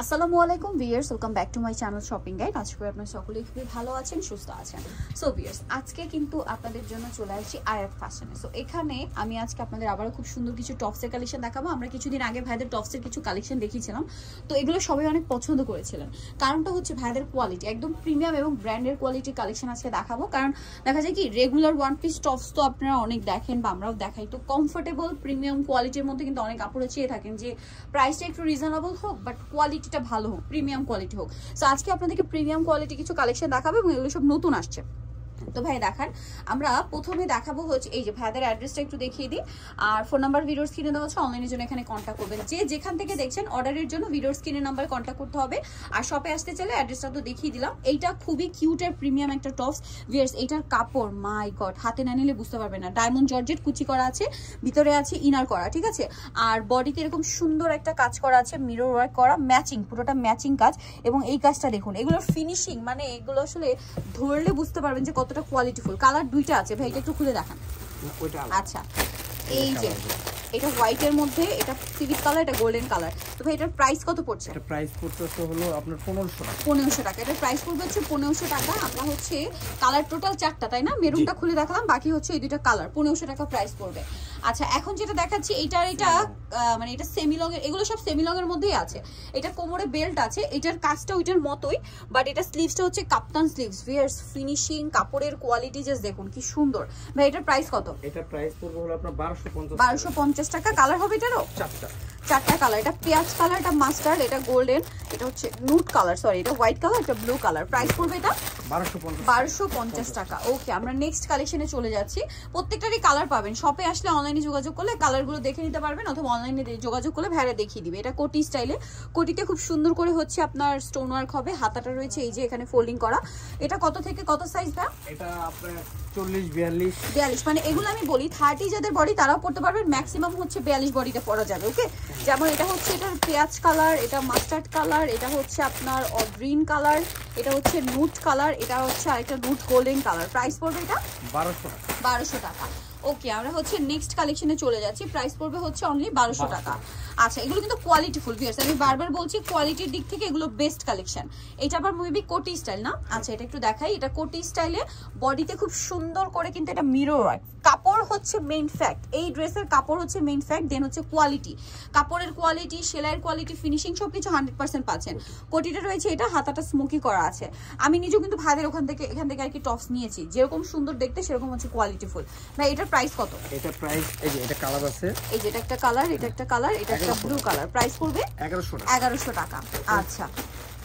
আসসালামু আলাইকুম viewers welcome back to my channel shopping guide. আশা করি আপনারা সকলেই খুবই ভালো আছেন, সুস্থ আছেন। সো ভিয়ার্স আজকে কিন্তু আপনাদের জন্য চলে আসছি আয়াত ফ্যাশনে সো এখানে আমি আজকে আপনাদের আবারও খুব সুন্দর কিছু টপসের কালেকশন দেখাবো। আমরা কিছুদিন আগে ভাইদের টপসের কিছু কালেকশন দেখিয়েছিলাম তো এগুলো সবাই অনেক পছন্দ করেছিলেন। কারণটা হচ্ছে ভাইদের কোয়ালিটি একদম প্রিমিয়াম এবং ব্র্যান্ডের কোয়ালিটির কালেকশন আজকে দেখাবো। কারণ দেখা যায় কি রেগুলার ওয়ান পিস টপস তো আপনারা অনেক দেখেন বা আমরাও দেখাই। তো কমফোর্টেবল প্রিমিয়াম কোয়ালিটির মধ্যে কিন্তু অনেক কাপড় চেয়ে থাকেন যে প্রাইসটা একটু রিজনেবল হোক বাট কোয়ালিটিটা ভালো হোক প্রিমিয়াম কোয়ালিটি হোক। সো আজকে আপনাদেরকে প্রিমিয়াম কোয়ালিটি কিছু কালেকশন দেখাবো এবং এগুলো সব নতুন আসছে। তো ভাই দেখান, আমরা প্রথমে দেখাবো হচ্ছে, এই যে ভাইদের অ্যাড্রেসটা একটু দেখিয়ে দিই। আর ফোন নাম্বার ভিডিওর স্ক্রিনে দেওয়া হচ্ছে অনলাইনের জন্য এখানে কন্ট্যাক্ট করবেন। যে যেখান থেকে দেখছেন অর্ডারের জন্য ভিডিওর স্ক্রিনের নাম্বারে কন্ট্যাক্ট করতে হবে। আর শপে আসতে চাইলে অ্যাড্রেসটা তো দেখিয়ে দিলাম। এইটা খুবই কিউটের প্রিমিয়াম একটা টপস ভিয়ার্স এইটার কাপড় মাই গড হাতে না নিলে বুঝতে পারবে না। ডায়মন্ড জর্জেট কুচি করা আছে, ভিতরে আছে ইনার করা, ঠিক আছে? আর বডিতে এরকম সুন্দর একটা কাজ করা আছে মিরর ওয়ার্ক করা ম্যাচিং পুরোটা ম্যাচিং কাজ। এবং এই কাজটা দেখুন এগুলোর ফিনিশিং মানে এগুলো আসলে ধরলে বুঝতে পারবেন যে কতটা কোয়ালিটিফুল কালার দুইটা আছে ভাই এটা একটু খুলে দেখান। আচ্ছা এই যে এটা হোয়াইটের মধ্যে এটা সিভিক কালার এটা গোল্ডেন কালার তো ভাই এটার প্রাইস কত পড়ছে? এটা প্রাইস পড়তেছে হলো আপনার 1500 টাকা। 1500 টাকা। এটা প্রাইস পড়বে হচ্ছে 1500 টাকা। আমরা হচ্ছে কালার টোটাল চারটা তাই না? মেরুনটা খুলে দেখালাম বাকি হচ্ছে এই দুটো কালার 1500 টাকা প্রাইস পড়বে। আচ্ছা এখন যেটা দেখাচ্ছি এটা এটা মানে এটা সেমি লং এর এগুলো সব সেমি লং এর মধ্যেই আছে। এটা কোমরে বেল্ট আছে এটার কাজটা ওইটার মতোই বাট এটা স্লিভসটা হচ্ছে কাপ্তান স্লিভস ভিয়ার্স ফিনিশিং কাপড়ের কোয়ালিটি জাস্ট দেখুন কি সুন্দর। ভাই এটার প্রাইস কত? এটা প্রাইস পড়বে হলো আপনার বারোশো পঞ্চাশ বারোশো পঞ্চাশ টাকা কালার হবে এটারও? চারটা। চারটা কালার এটা পেঁয়াজ কালার এটা মাস্টার্ড এটা গোল্ডেন এটা হচ্ছে নুট কালার সরি এটা হোয়াইট কালার এটা ব্লু কালার প্রাইস পড়বে এটা বারোশো পঞ্চাশ টাকা। ওকে আমরা নেক্সট কালেকশনে চলে যাচ্ছি। প্রত্যেকটারই কালার পাবেন। শপে আসলে অনলাইনে যোগাযোগ করলে কালারগুলো দেখে নিতে পারবেন অথবা অনলাইনে যোগাযোগ করলে ভ্যারে দেখিয়ে দিবে। এটা কোটি স্টাইলে। কোটিতে খুব সুন্দর করে হচ্ছে আপনার স্টোন ওয়ার্ক হবে। হাতাটা রয়েছে এই যে এখানে ফোল্ডিং করা। এটা কত থেকে কত সাইজ দা এটা আপনার চল্লিশ বিয়াল্লিশ। বিয়াল্লিশ। মানে এগুলো আমি বলি থার্টি যাদের বডি তারাও পড়তে পারবেন। ম্যাক্সিমাম হচ্ছে বিয়াল্লিশ বডিটা পরা যাবে ওকে যেমন এটা হচ্ছে এটার পেঁয়াজ কালার এটা মাস্টার্ড কালার এটা হচ্ছে আপনার গ্রিন কালার এটা হচ্ছে নুট কালার এটা হচ্ছে আরেকটা নুট গোল্ডেন কালার। প্রাইস পড়বে এটা? বারোশো টাকা। বারোশো টাকা। ওকে আমরা হচ্ছে নেক্সট কালেকশনে চলে যাচ্ছি। প্রাইস পড়বে হচ্ছে অনলি বারোশো টাকা। আচ্ছা এগুলো কিন্তু কোয়ালিটিফুল ভিয়ার্স আমি বারবার বলছি কোয়ালিটির দিক থেকে এগুলো বেস্ট কালেকশন এটা আবার মেবি কোটি স্টাইল না? আচ্ছা এটা একটু দেখাই। এটা কোটি স্টাইলে বডিতে খুব সুন্দর করে কিন্তু এটা মিরর হয়। কাপড় হচ্ছে মেইন ফ্যাক্ট এই ড্রেসের কাপড় হচ্ছে মেইন ফ্যাক্ট দেন হচ্ছে কোয়ালিটি কাপড়ের কোয়ালিটি সেলাইয়ের কোয়ালিটি ফিনিশিং সব কিছু হান্ড্রেড পার্সেন্ট পাচ্ছেন। কোটিটা রয়েছে এটা হাতাটা স্মোকি করা আছে। আমি নিজেও কিন্তু ভাইদের ওখান থেকে এখান থেকে আর কি টপস নিয়েছি। যেরকম সুন্দর দেখতে সেরকম হচ্ছে কোয়ালিটিফুল ভাই এটার প্রাইস কত? এটা প্রাইস এই যে এটা কালার আছে। এই যে এটা একটা কালার এটা একটা কালার এটা একটা ব্লু কালার প্রাইস পড়বে? এগারোশো টাকা। এগারোশো টাকা। আচ্ছা।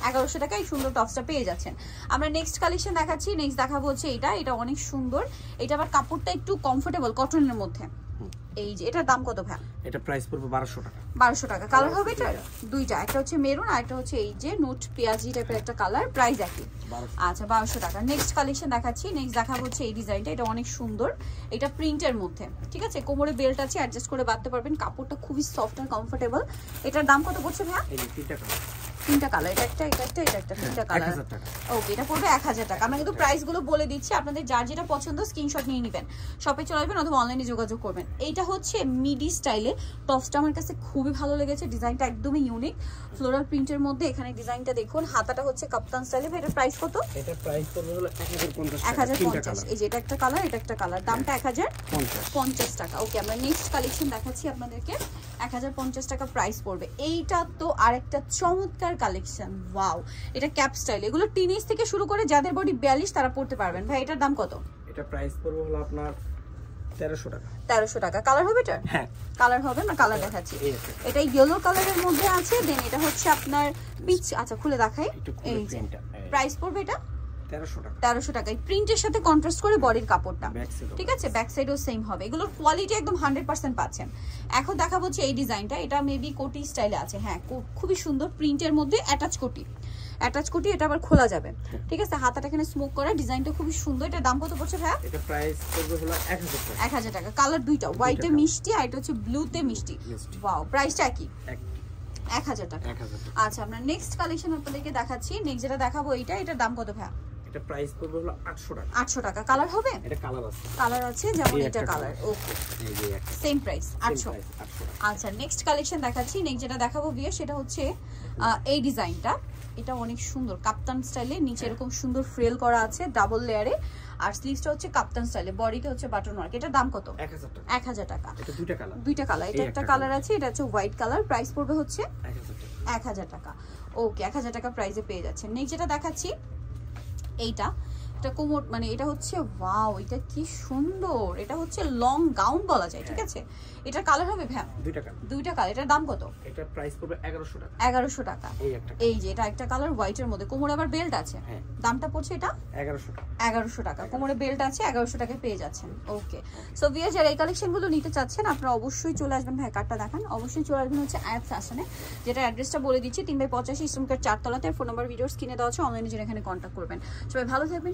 এগারোশো টাকায় সুন্দর টপসটা পেয়ে যাচ্ছেন। আমরা নেক্সট কালেকশন দেখাচ্ছি। নেক্সট দেখাবো হচ্ছে এটা। এটা অনেক সুন্দর। এটা আবার কাপড়টা একটু কমফোর্টেবল কটনের মধ্যে। এই যে এটার দাম কত ভাই এটা প্রাইস পড়বে বারোশো টাকা। বারোশো টাকা। কালার হবে এটা? দুইটা একটা হচ্ছে মেরুন আর একটা হচ্ছে এই যে নোট পেঁয়াজি টাইপের একটা কালার প্রাইস একই। আচ্ছা বারোশো টাকা। নেক্সট কালেকশন দেখাচ্ছি। নেক্সট দেখাবো হচ্ছে এই ডিজাইনটা এটা অনেক সুন্দর। এটা প্রিন্টের মধ্যে। ঠিক আছে? কোমরে বেল্ট আছে অ্যাডজাস্ট করে বাঁধতে পারবেন। কাপড়টা খুবই সফট আর কমফোর্টেবল এটার দাম কত পড়ছে ভাইয়া? এই তিনটা কালার তিনটা কালার এটা একটা এটা একটা এটা একটা তিনটা কালার ওকে এটা পড়বে এক হাজার টাকা। আমরা কিন্তু প্রাইসগুলো বলে দিচ্ছি আপনাদের যার যেটা পছন্দ স্ক্রিনশট নিয়ে নেবেন। শপে চলে আসবেন অথবা অনলাইনে যোগাযোগ করবেন। এইটা হচ্ছে মিডি স্টাইলে টপসটা আমার কাছে খুবই ভালো লেগেছে ডিজাইনটা একদমই ইউনিক ফ্লোরাল প্রিন্টের মধ্যে এখানে ডিজাইনটা দেখুন হাতাটা হচ্ছে কাপ্তান স্টাইলে এটার প্রাইস কত? এটা প্রাইস পড়বে হলো এক হাজার পঞ্চাশ এক টাকা হাজার তিনটা পঞ্চাশ। কালার এই যে এটা একটা কালার এটা একটা কালার দামটা এক হাজার পঞ্চাশ। পঞ্চাশ টাকা। ওকে আমরা নেক্সট কালেকশন দেখাচ্ছি আপনাদেরকে। এক হাজার পঞ্চাশ টাকা প্রাইস পড়বে। এইটা তো আরেকটা চমৎকার কালেকশন ওয়াও এটা ক্যাপ স্টাইল এগুলো টিনেজ থেকে শুরু করে যাদের বডি বিয়াল্লিশ তারা পড়তে পারবেন। ভাই এটার দাম কত? এটা প্রাইস পড়বে হলো আপনার তেরোশো টাকা। তেরোশো টাকা। কালার হবে এটা? হ্যাঁ। কালার হবে না? কালার দেখাচ্ছি। এটা ইয়েলো কালারের মধ্যে আছে। দেন এটা হচ্ছে আপনার পিচ আচ্ছা খুলে দেখাই। এই প্রাইস পড়বে এটা? তেরোশো টাকা। তেরোশো টাকায় প্রিন্টের সাথে কন্ট্রাস্ট করে বডির কাপড়টা। ঠিক আছে? ব্যাক সাইডও সেম হবে। এগুলোর কোয়ালিটি একদম হান্ড্রেড পার্সেন্ট পাচ্ছেন। এখন দেখা হচ্ছে এই ডিজাইনটা এটা মেবি কোটি স্টাইলে আছে। হ্যাঁ খুবই সুন্দর প্রিন্টের মধ্যে অ্যাটাচ কোটি। অ্যাটাচ কোটি এটা আবার খোলা যাবে। ঠিক আছে? হাতাটা এখানে স্মোক করা। ডিজাইনটা খুবই সুন্দর। এটা দাম কত পড়ছে ভাইয়া? এটা প্রাইস পড়বে হলো এক হাজার টাকা। কালার দুইটা। হোয়াইটে মিষ্টি আর এটা হচ্ছে ব্লুতে মিষ্টি। ওয়াও প্রাইসটা কি এক এক হাজার টাকা। এক হাজার টাকা। আচ্ছা আমরা নেক্সট কালেকশন আপনাদেরকে দেখাচ্ছি। নেক্সট যেটা দেখাবো এইটা এটার দাম কত ভাইয়া? এটা প্রাইস পড়বে হলো আটশো টাকা। আটশো টাকা। কালার হবে? এটা কালার আছে। কালার আছে যেমন এটা কালার ওকে এই যে একটা। সেম প্রাইস same আটশো। price, আটশো টাকা। আচ্ছা নেক্সট কালেকশন দেখাচ্ছি। নেক্সট যেটা দেখাবো বিয়ে সেটা হচ্ছে এই ডিজাইনটা এটা অনেক সুন্দর কাপ্তান স্টাইলে নিচে এরকম সুন্দর ফ্রেল করা আছে ডাবল লেয়ারে আর স্লিভসটা হচ্ছে কাপ্তান স্টাইলে বডিটা হচ্ছে বাটন ওয়ার্ক এটার দাম কত? এক হাজার টাকা। এক হাজার টাকা। এটা দুইটা কালার দুইটা কালার এটা একটা কালার আছে এটা হচ্ছে হোয়াইট কালার প্রাইস পড়বে হচ্ছে এক হাজার টাকা। এক হাজার টাকা। ওকে এক হাজার টাকা প্রাইসে পেয়ে যাচ্ছেন। নেক্সট যেটা দেখাচ্ছি এইটা এটা কোমর মানে এটা হচ্ছে ওয়াও এটা কি সুন্দর। এটা হচ্ছে লং গাউন বলা যায় ঠিক আছে? এটার কালার হবে ভ্যাম? দুইটা কালার দুইটা কালার এটার দাম কত? এটা প্রাইস পড়বে এগারোশো টাকা। এগারোশো টাকা। এই একটা এই যে এটা একটা কালার হোয়াইটের মধ্যে। কোমরে আবার বেল্ট আছে? হ্যাঁ। দামটা পড়ছে এটা? এগারোশো টাকা। এগারোশো টাকা। কোমরে বেল্ট আছে এগারোশো টাকায় পেয়ে যাচ্ছেন। ওকে সো ভিয়ার যারা এই কালেকশনগুলো নিতে চাচ্ছেন আপনারা অবশ্যই চলে আসবেন ভাই কার্ডটা দেখান। অবশ্যই চলে আসবেন হচ্ছে আয়াত ফ্যাশনে যেটা অ্যাড্রেসটা বলে দিচ্ছি তিন বাই পঁচাশি ইসলামকার চারতলাতে। ফোন নাম্বার ভিডিওস কিনে দেওয়া আছে অনলাইনে যেন এখানে কন্ট্যাক্ট করবেন। সবাই ভালো থাকবেন